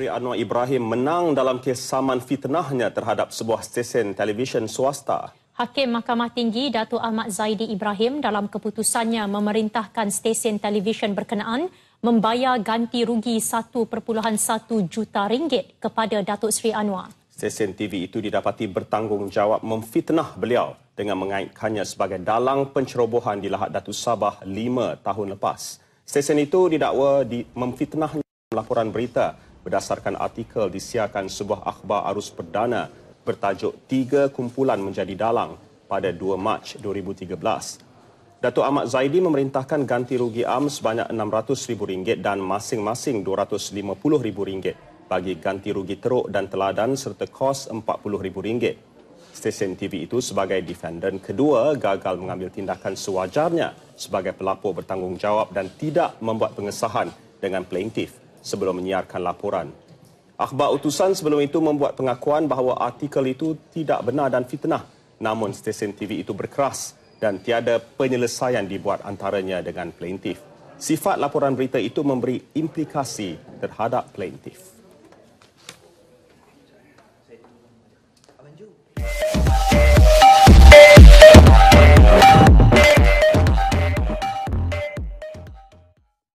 Anwar Ibrahim menang dalam kes saman fitnahnya terhadap sebuah stesen televisyen swasta. Hakim Mahkamah Tinggi Datuk Ahmad Zaidi Ibrahim dalam keputusannya memerintahkan stesen televisyen berkenaan membayar ganti rugi 1.1 juta ringgit kepada Datuk Seri Anwar. Stesen TV itu didapati bertanggungjawab memfitnah beliau dengan mengaitkannya sebagai dalang pencerobohan di Lahad Datuk Sabah lima tahun lepas. Stesen itu didakwa di memfitnahnya laporan berita berdasarkan artikel disiarkan sebuah akhbar arus perdana bertajuk Tiga Kumpulan Menjadi Dalang pada 2 Mac 2013. Datuk Ahmad Zaidi memerintahkan ganti rugi am sebanyak RM600,000 dan masing-masing RM250,000 bagi ganti rugi teruk dan teladan serta kos RM40,000. Stesen TV itu sebagai defendant kedua gagal mengambil tindakan sewajarnya sebagai pelapor bertanggungjawab dan tidak membuat pengesahan dengan plaintiff sebelum menyiarkan laporan Akhbar utusan sebelum itu membuat pengakuan bahawa artikel itu tidak benar dan fitnah. Namun stesen TV itu berkeras dan tiada penyelesaian dibuat antaranya dengan plaintif. Sifat laporan berita itu memberi implikasi terhadap plaintif.